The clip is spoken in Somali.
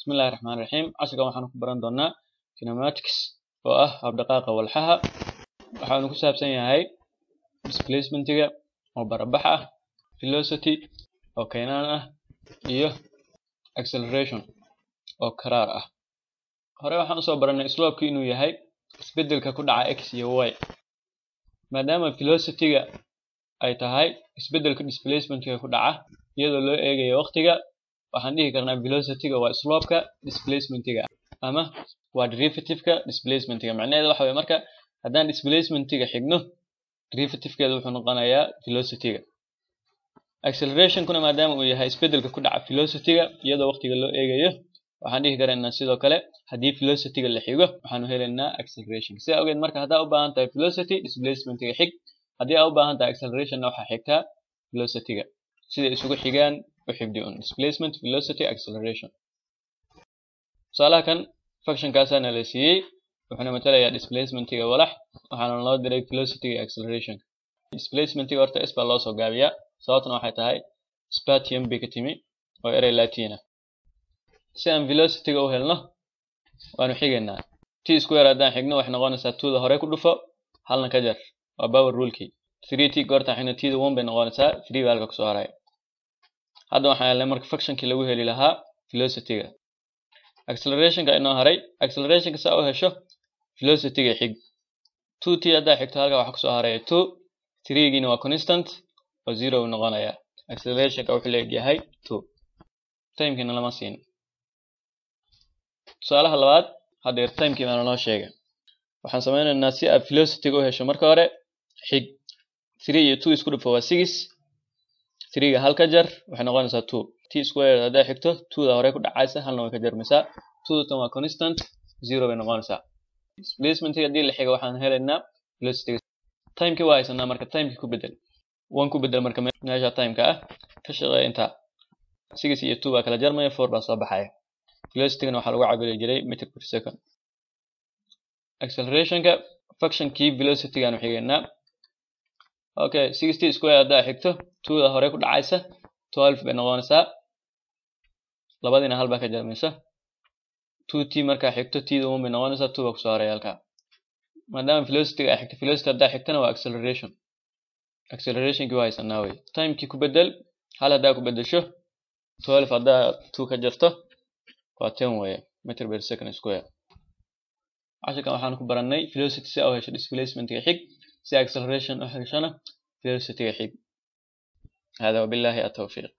bismillahi raxmaani raxiim casharkan waxaanu ku baran doonaa kinematics oo ah habdhaqaaqa walxaha. Waxaanu ku saabsan yahay displacementiga oo barabax ah velocity oo kaynaan ah iyo acceleration oo karaar ah. Hore waxaan u soo baranay slope inuu yahay isbeddelka ku dhaca x iyo y. Maadaama velocity-ga ay tahay isbeddelka displacementiga ku dhaca iyadoo loo eegayo waqtiga waxaan dhihi karnaa velocity-ga waa slope-ka displacementiga ama waa derivative-ka displacementiga macnaheedu waxa weye marka haddaan displacementiga xigno derivative-keedu wuxuu noqonayaa velocity-ga. Accelerationkuna maadaama uu yahay isbeddelka ku dhaca velocity-ga iyadoo waqtiga loo eegayo waxaan dhihi karaynaa sidoo kale haddii velocity-ga la xigo waxaanu helaynaa acceleration. Sidaa awgeed marka haddaa u baahan tahay velocity displacementiga xig. Haddii aa u baahan tahay accelerationna waxaa xigtaa velocity-ga. Siday isugu xigaan u xigdi un displacement velocity acceleration. Tusaalaha kan functionkaasaana la siiyey wuxuuna matalayaa displacementiga walax waxaana loo diray velocity-ga acceleration. Displacementiga horta s baa loo soo gaabiyaa sababtuna waxay tahay spatium bay ka timi oo erey latina. Si aan helno waanu xigaynaa. T square haddaan xigno waxay noqonaysaa twoda hore ku dhufo halna ka jar. Waa power rulekii. Three t goortaan xigno tda one bay noqonaysaa three baa halka ku soo hadda waxaan helnay marka functionkii lagu heli lahaa velocity-ga. Accelerationka inoo haray accelerationka saa u hesho velocity-ga xig. Two t haddaa xigto halka waxa ku soo haraya two three-giina waa constant oo zero uu noqonayaa accelerationka wuxuu leegyahay two. Timekiina lama siin. Tusaalaha labaad haddeer timekii baana noo sheegay. Waxaan sameynaynaa si aad velocity-ga u hesho marka hore xig. Three iyo two isku dhufo waa six three-ga hal ka jar? Waxay noqonaysaa two. T square hadday xigto two-da hore ku dhacaysa halna way ka jarmaysaa two tan waa constant zero bay noqonaysaa. Displacementiga haddii la xiga waxaan helaynaa velocity timekii waa haysanaa marka timekii ku bedel. One ku bedel marka meesha timeka ah ka shaqeeya intaa six iyo two baa kala jarmaya four baa soo baxaya. Velocity-gana waxaa lagu cabiri jiray meter per second. Accelerationka functionkii velocity-gaanu xigaynaa okay sixty square haddaa xigto two-da hore ku dhacaysa twelve bay noqonaysaa labadiina hal baa ka jarmaysa two t markaa xigto t-da one bay noqonaysaa two baa ku soo haraya halkaa maadaama velocity-ga ay xigto velocity haddaa xigtana waa acceleration. Accelerationkii waa haysanaa wey timekii ku bedel hal haddaa ku bedesho twelve haddaa two ka jarto waa ten weeye meter per second square. Casharkan waxaan ku barannay velocity si aa u hesho displacementiga xig si acceleration u heshana velocity-ga xig hada wabillahi atawfiiq